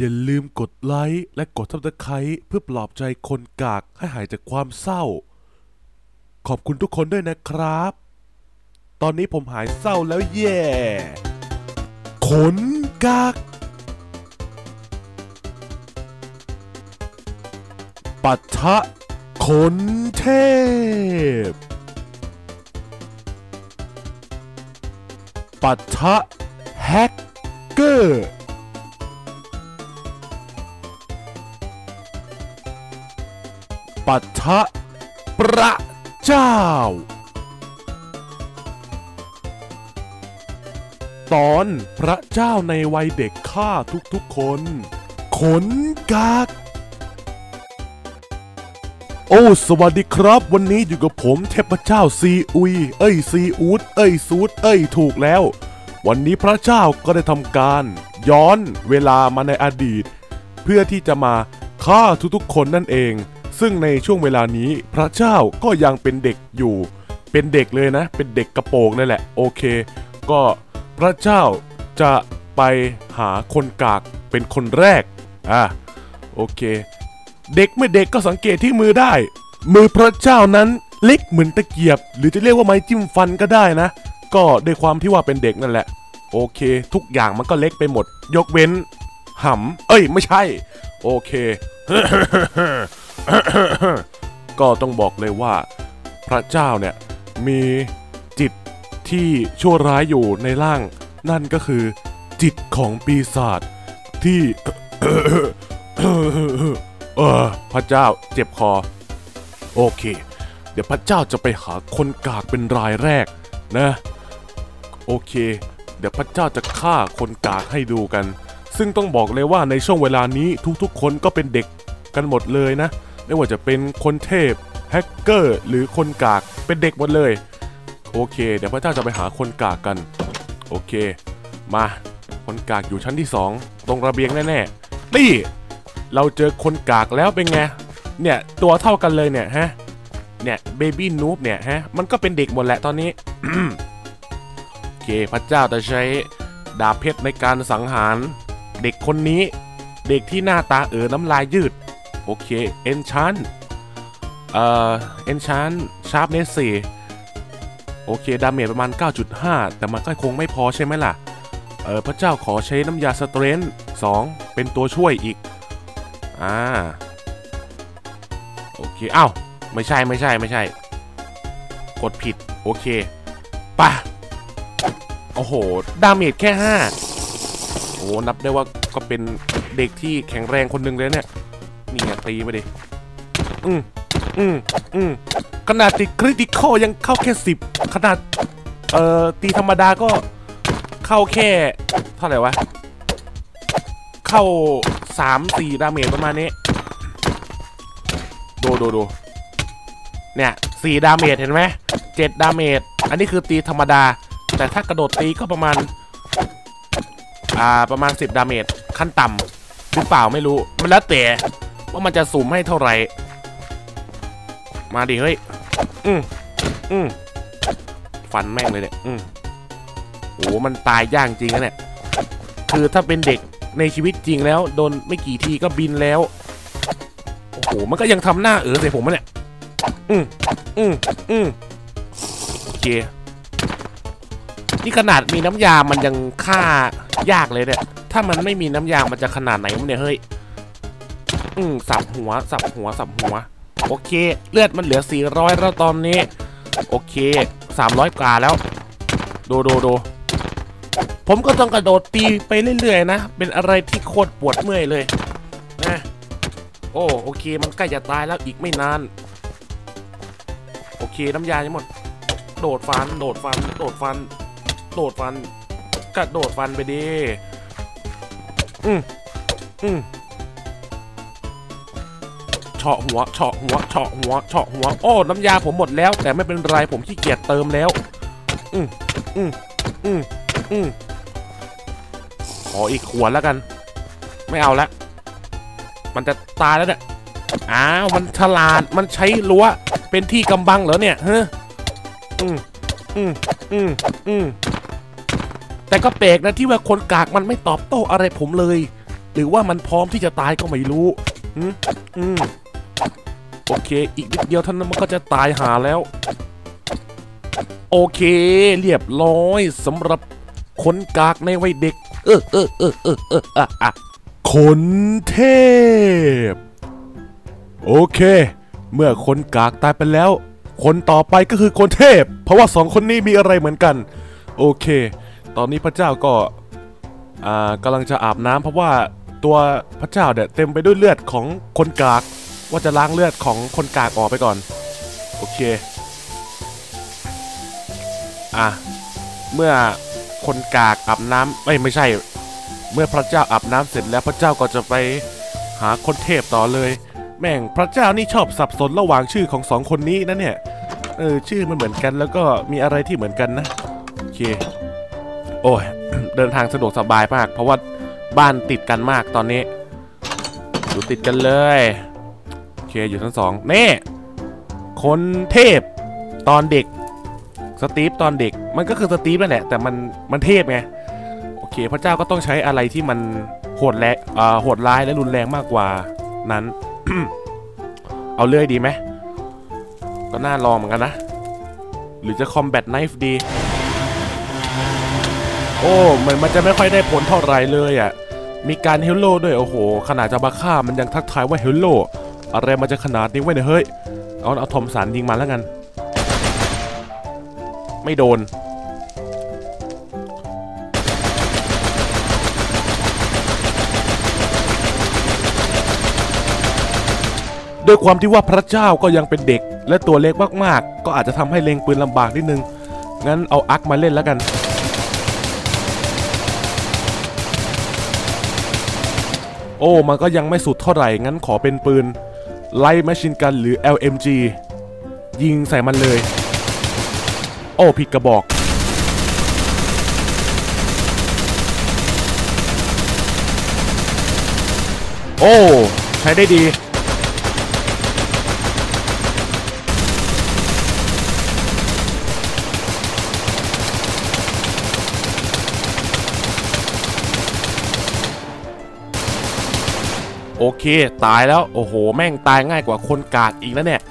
อย่าลืมกดไลค์และกดทับตะไคร้เพื่อปลอบใจคนกากให้หายจากความเศร้า ขอบคุณทุกคนด้วยนะครับ ตอนนี้ผมหายเศร้าแล้วแย่ขนกากปัทะขนเทพ ปัทะแฮกเกอร์ ปัทะพระเจ้า ตอนพระเจ้าในวัยเด็กฆ่าทุกๆคน ขนกากโอ้ สวัสดีครับ วันนี้อยู่กับผมเทพเจ้าซีอุย เอ้ยซีอูดเอ้ยซูดเอ้ยถูกแล้ว วันนี้พระเจ้าก็ได้ทำการ ย้อนเวลามาในอดีต เพื่อที่จะมาฆ่าทุกๆคนนั่นเอง ซึ่งในช่วงเวลานี้พระเจ้าก็ยังเป็นเด็กอยู่ เป็นเด็กเลยนะ เป็นเด็กกระโปรงนั่นแหละโอเค ก็พระเจ้าจะไปหาคนกากเป็นคนแรกอะโอเค เด็กไม่เด็กก็สังเกตที่มือได้ มือพระเจ้านั้นเล็กเหมือนตะเกียบ หรือจะเรียกว่าไม้จิ้มฟันก็ได้นะ ก็ด้วยความที่ว่าเป็นเด็กนั่นแหละ โอเค ทุกอย่างมันก็เล็กไปหมด ยกเว้นหำเอ้ย ไม่ใช่ โอเค ก็ต้องบอกเลยว่า พระเจ้าเนี่ยมีจิตที่ชั่วร้ายอยู่ในร่าง นั่นก็คือ จิตของปีศาจที่เออพระเจ้าเจ็บคอ โอเค เดี๋ยวพระเจ้าจะไปหาคนกากเป็นรายแรกนะ โอเค เดี๋ยวพระเจ้าจะฆ่าคนกากให้ดูกัน ซึ่งต้องบอกเลยว่าในช่วงเวลานี้ทุกๆคนก็เป็นเด็กกันหมดเลยนะ ไม่ว่าจะเป็นคนเทพแฮกเกอร์หรือคนกากเป็นเด็กหมดเลย โอเค เดี๋ยวพระเจ้าจะไปหาคนกากกัน โอเค มาคนกากอยู่ชั้นที่สองตรงระเบียงแน่ๆนี่เราเจอคนกากแล้วเป็นไงเนี่ยตัวเท่ากันเลยเนี่ยฮะเนี่ย baby noob เนี่ยฮะมันก็เป็นเด็กหมดแหละตอนนี้โอเคพระเจ้าจะใช้ดาบเพชรในการสังหาร เด็กคนนี้ เด็กที่หน้าตาเอ๋อน้ำลายยืด โอเค enchant เอ่อ enchant sharpness สี่โอเค damage ประมาณ 9.5 แต่มันก็คงไม่พอใช่ไหมล่ะ เออพระเจ้าขอใช้น้ำยา strength 2เป็นตัวช่วยอีก อ่า โอเคเอ้าไม่ใช่ไม่ใช่ไม่ใช่ กดผิด โอเคป่ะ โอ้โห damage แค่ 5 โอ้นับได้ว่าก็เป็นเด็กที่แข็งแรงคนหนึ่งเลยเนี่ย นี่ไงตีมาดิ อืมอืมอืมขนาดติด critical ยังเข้าแค่สิบขนาด เอ่อ ตีธรรมดาก็เข้าแค่ เท่าไหร่วะ เข้าสามสี่ damage ประมาณนี้ ดูดูดูเนี่ยสี่ damage เห็นไหมเจ็ด damage อันนี้คือตีธรรมดา แต่ถ้ากระโดดตีก็ประมาณ อ่า ประมาณ10 damage ขั้นต่ำหรือเปล่าไม่รู้ มันแล้วแต่ ว่ามันจะสุ่มให้เท่าไหร่ มาดิเฮ้ย อืมอืมฟันแม่งเลยเนี่ย อืมโอ้มันตายยากจริงนะเนี่ย คือถ้าเป็นเด็กในชีวิตจริงแล้ว โดนไม่กี่ทีก็บินแล้ว โอ้โห มันก็ยังทำหน้าเออใส่ผมมะเนี่ย อืมอืมอืมโอเค นี่ขนาดมีน้ำยา มันยังฆ่ายากเลยเนี่ย ถ้ามันไม่มีน้ำยา มันจะขนาดไหนวะเนี่ยเฮ้ย อืมสับหัว สับหัว สับหัว โอเค เลือดมันเหลือ 400 แล้วตอนนี้ โอเค 300กว่าแล้ว ดูดูดูผมก็ต้องกระโดดตีไปเรื่อยๆนะ เป็นอะไรที่โคตรปวดเมื่อยเลยนะโอ้โอเค มันใกล้จะตายแล้วอีกไม่นาน โอเคน้ำยาจะหมด โดดฟัน โดดฟัน โดดฟัน โดดฟันกระโดดฟันไปดิอืมอืม เฉาะหัวเฉาะหัวเฉาะหัวเฉาะหัวโอ้น้ำยาผมหมดแล้ว แต่ไม่เป็นไรผมขี้เกียจเติมแล้ว อืมอืมอืมอืมขออีกขวดแล้วกัน ไม่เอาละ มันจะตายแล้วเนี่ยอ้าวมันฉลาดมันใช้รั้วเป็นที่กำบังเหรอเนี่ยเฮ้อืมอืมอืมอืมแต่ก็แปลกนะที่ว่าคนกากมันไม่ตอบโต้อะไรผมเลย หรือว่ามันพร้อมที่จะตายก็ไม่รู้ อืมอืม โอเค อีกนิดเดียวท่านั้นมันก็จะตายหาแล้ว โอเค เรียบร้อยสำหรับคนกากในวัยเด็ก เออเออเออเออเอออะอะคนเทพ โอเค เมื่อคนกากตายไปแล้ว คนต่อไปก็คือคนเทพ เพราะว่าสองคนนี้มีอะไรเหมือนกัน โอเค ตอนนี้พระเจ้าก็อ่ากำลังจะอาบน้ำเพราะว่าตัวพระเจ้าเนี่ยเต็มไปด้วยเลือดของคนกาก ว่าจะล้างเลือดของคนกากออกไปก่อน โอเค อะ เมื่อคนกากอาบน้ำไม่ไม่ใช่ เมื่อพระเจ้าอาบน้ำเสร็จแล้วพระเจ้าก็จะไปหาคนเทพต่อเลย แม่งพระเจ้านี่ชอบสับสนระหว่างชื่อของสองคนนี้นะเนี่ย เออชื่อมันเหมือนกันแล้วก็มีอะไรที่เหมือนกันนะ โอเค โอ้ยเดินทางสะดวกสบายมาก เพราะว่าบ้านติดกันมากตอนนี้อยู่ติดกันเลย เคอยู่ทั้งสองเน่คนเทพตอนเด็กสตีฟตอนเด็กมันก็คือสตีฟนั่นแหละแต่มันมันเทพไงโอเค พระเจ้าก็ต้องใช้อะไรที่มันโหดแรงอ่าโหดร้ายและรุนแรงมากกว่านั้น เอาเลื่อยดีไหมก็น่าลองเหมือนกันนะ หรือจะ combat knife ดี โอ้มันมันจะไม่ค่อยได้ผลเท่าไรเลยอะ มีการ hello ด้วย โอ้โห ขนาดจะมาฆ่ามันยังทักทายว่า hello อะไรมันจะขนาดนี้วะเนี่ยเฮ้ย เอาเอา Thompson ยิงมาแล้วกัน ไม่โดนด้วยความที่ว่าพระเจ้าก็ยังเป็นเด็ก และตัวเล็กมากๆ ก็อาจจะทำให้เล็งปืนลำบากนิดนึง งั้นเอาอักมาเล่นแล้วกันโอ้ มันก็ยังไม่สุดเท่าไหร่ งั้นขอเป็นปืน ไลท์แมชชินกันหรือ LMG ยิงใส่มันเลย โอ้ ผิดกระบอก โอ้ ใช้ได้ดี โอเค ตายแล้วโอ้โห แม่งตายง่ายกว่าคนกากอีกนะเนี่ย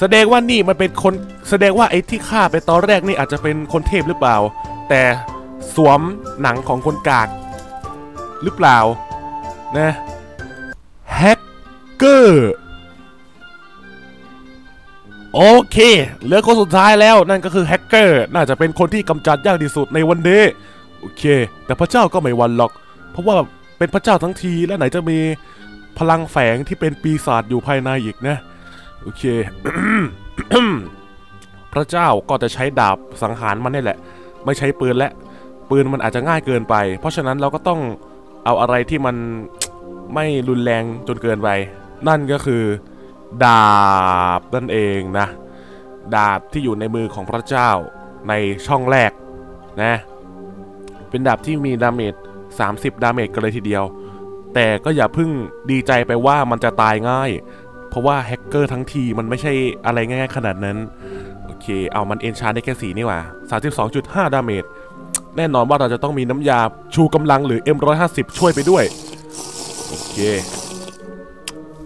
แสดงว่านี่มันเป็นคนแสดงว่าไอ้ที่ฆ่าไปตอนแรกนี่อาจจะเป็นคนเทพหรือเปล่า แต่สวมหนังของคนกากหรือเปล่านะแฮกเกอร์โอเค เหลือคนสุดท้ายแล้วนั่นก็คือแฮกเกอร์น่าจะเป็นคนที่กำจัดยากที่สุดในวันนี้โอเค แต่พระเจ้าก็ไม่วันหรอก เพราะว่าเป็นพระเจ้าทั้งทีและไหนจะมี พลังแฝงที่เป็นปีศาจอยู่ภายในอีกนะ โอเค พระเจ้าก็จะใช้ดาบสังหารมันนี่แหละ ไม่ใช้ปืนละ ปืนมันอาจจะง่ายเกินไป เพราะฉะนั้นเราก็ต้องเอาอะไรที่มันไม่รุนแรงจนเกินไป นั่นก็คือ ดาบนั่นเองนะ ดาบที่อยู่ในมือของพระเจ้าในช่องแรกนะ เป็นดาบที่มี damage 30 damage กันเลยทีเดียว แต่ก็อย่าเพิ่งดีใจไปว่ามันจะตายง่าย เพราะว่าแฮกเกอร์ทั้งทีมันไม่ใช่อะไรง่ายๆขนาดนั้น โอเค เอามัน enchant ได้แค่สี่นี่หว่า 32.5 damage แน่นอนว่าเราจะต้องมีน้ำยาชูกำลังหรือ M150 ช่วยไปด้วย โอเค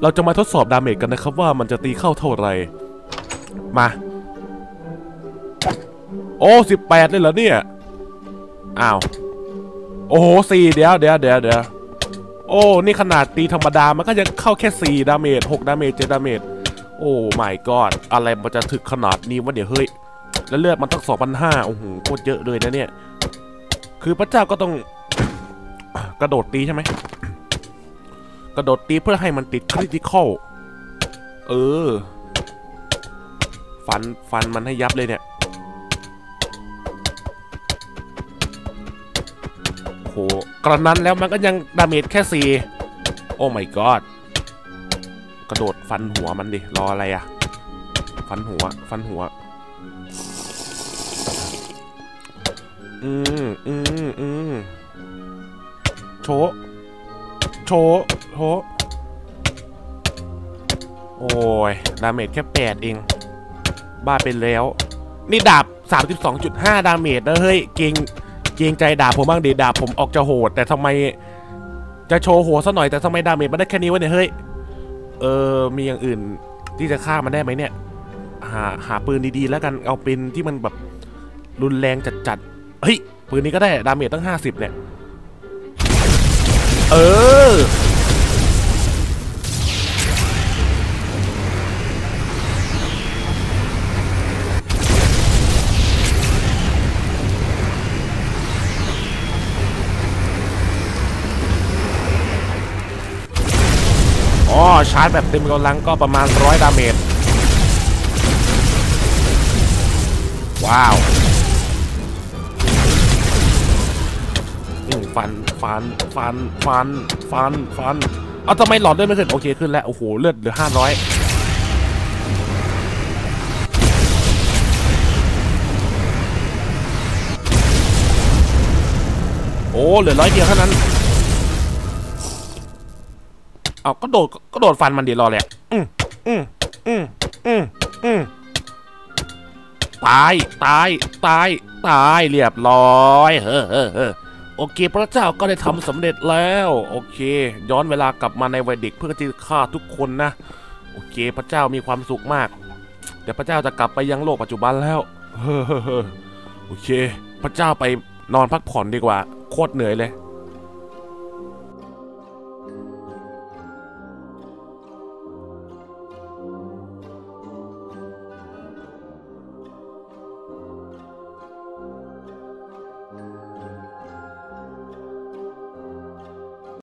เราจะมาทดสอบ damage กันนะครับว่ามันจะตีเข้าเท่าไหร่ มา โอ้18เลยเหรอเนี่ย อ้าว โอ้โหสี่เดี๋ยวเดี๋ยวเดี๋ยวเดี๋ยว โอ้ นี่ขนาดตีธรรมดา มันก็ยังเข้าแค่ 4 damage 6 damage 7 damage oh my god อะไรมันจะถึกขนาดนี้วะเดี๋ยวเฮ้ย แล้วเลือดมันต้อง2,500 โอ้โห โคตรเยอะเลยนะเนี่ย คือพระเจ้าก็ต้องกระโดดตีใช่ไหม กระโดดตีเพื่อให้มันติด critical เออ ฟัน ฟันมันให้ยับเลยเนี่ย กระนั้นแล้วมันก็ยัง damage แค่สี่ oh my god กระโดดฟันหัวมันดิ รออะไรอะฟันหัว ฟันหัว อืมอืมอืมโชโชโชโอ้ย damage แค่แปดเอง บ้าไปแล้ว นี่ดาบ 32.5 ดาเมจนะเฮ้ย เก่ง กรงใจด่าผมบ้างดีด่าผมออกจะโหด แต่ทำไมจะโชว์หัวซะหน่อยแต่ทำไมดาเมจมันได้แค่นี้วะเนี่ยเฮ้ย เออมีอย่างอื่นที่จะฆ่ามันได้ไหมเนี่ย หาหาปืนดีๆ แล้วกันเอาปืนที่มันแบบรุนแรงจัดๆเฮ้ยปืนนี้ก็ได้ดาเมจตั้ง 50 เนี่ย เออชาร์จแบบเต็มกำลังก็ประมาณร้อย damage ว้าวฟันฟันฟันฟันฟันฟันเอาทำไมหลอดเลือดไม่ขึ้นโอเคขึ้นแล้ว โอ้โห เลือดเหลือห้าร้อยโอ้ เหลือร้อยเดียวเท่านั้น เอาก็โดดก็โดดฟันมันดีรอแหละอืมอืมอืมอืมอืมตายตายตายตายเรียบร้อยเฮ้อเฮ้อเฮ้อโอเค พระเจ้าก็ได้ทำสำเร็จแล้ว โอเค ย้อนเวลากลับมาในวัยเด็กเพื่อที่จะฆ่าทุกคนนะ โอเค พระเจ้ามีความสุขมาก เดี๋ยวพระเจ้าจะกลับไปยังโลกปัจจุบันแล้วเฮ้อเฮ้อเฮ้อโอเค พระเจ้าไปนอนพักผ่อนดีกว่า โคตรเหนื่อยเลย